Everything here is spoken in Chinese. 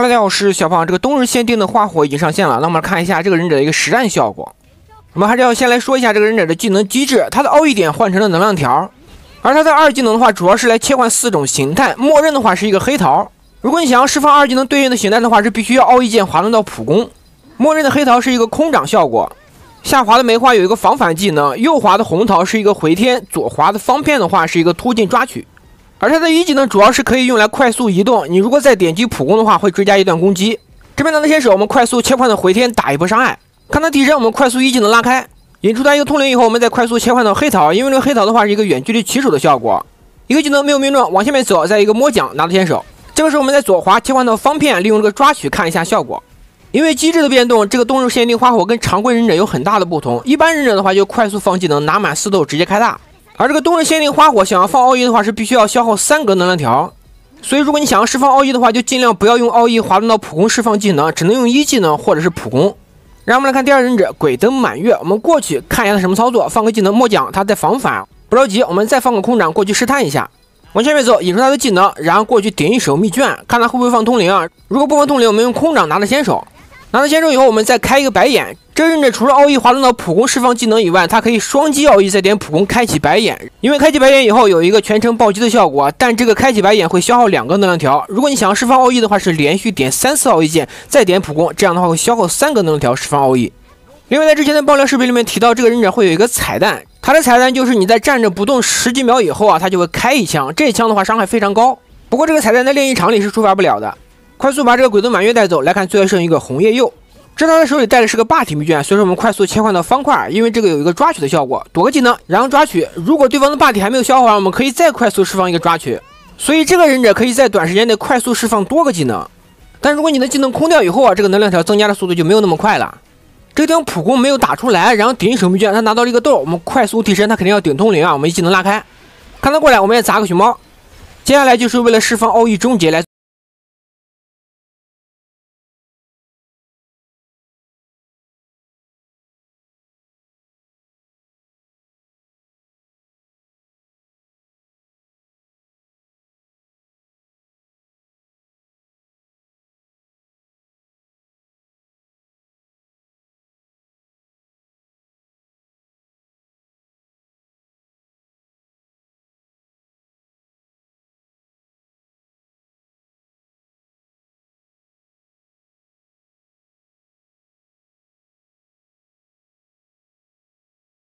哈喽，大家好，我是小胖。这个冬日限定的花火已经上线了，那我们来看一下这个忍者的一个实战效果。我们还是要先来说一下这个忍者的技能机制，他的奥义点换成了能量条，而他的二技能的话，主要是来切换四种形态，默认的话是一个黑桃。如果你想要释放二技能对应的形态的话，是必须要奥义键滑动到普攻。默认的黑桃是一个空掌效果，下滑的梅花有一个防反技能，右滑的红桃是一个回天，左滑的方片的话是一个突进抓取。而它的一技能主要是可以用来快速移动，你如果再点击普攻的话，会追加一段攻击。这边拿到先手，我们快速切换到回天打一波伤害。看他替身，我们快速一技能拉开，引出他一个通灵以后，我们再快速切换到黑桃，因为这个黑桃的话是一个远距离起手的效果。一个技能没有命中，往下面走，再一个摸奖拿到先手。这个时候我们在左滑切换到方片，利用这个抓取看一下效果。因为机制的变动，这个冬日限定花火跟常规忍者有很大的不同。一般忍者的话就快速放技能，拿满四豆直接开大。而这个冬日限定花火想要放奥义的话，是必须要消耗三格能量条，所以如果你想要释放奥义的话，就尽量不要用奥义滑动到普攻释放技能，只能用一技能或者是普攻。然后我们来看第二忍者鬼灯满月，我们过去看一下他什么操作，放个技能末将，他在防反，不着急，我们再放个空掌过去试探一下，往前面走，引出他的技能，然后过去点一手秘卷，看他会不会放通灵啊？如果不放通灵，我们用空掌拿着先手。拿到先手以后，我们再开一个白眼。这忍者除了奥义滑动到普攻释放技能以外，它可以双击奥义再点普攻开启白眼。因为开启白眼以后有一个全程暴击的效果，但这个开启白眼会消耗两个能量条。如果你想要释放奥义的话，是连续点三次奥义键再点普攻，这样的话会消耗三个能量条释放奥义。另外，在之前的爆料视频里面提到，这个忍者会有一个彩蛋，它的彩蛋就是你在站着不动十几秒以后啊，它就会开一枪，这枪的话伤害非常高。不过这个彩蛋在练习场里是触发不了的。快速把这个鬼灯满月带走，来看最后剩一个红叶柚。这他的手里带的是个霸体秘卷，所以说我们快速切换到方块，因为这个有一个抓取的效果，躲个技能，然后抓取。如果对方的霸体还没有消化完，我们可以再快速释放一个抓取。所以这个忍者可以在短时间内快速释放多个技能。但如果你的技能空掉以后啊，这个能量条增加的速度就没有那么快了。这个地方普攻没有打出来，然后顶一手秘卷，他拿到了一个豆，我们快速替身，他肯定要顶通灵啊，我们一技能拉开，看他过来，我们也砸个熊猫。接下来就是为了释放奥义终结来。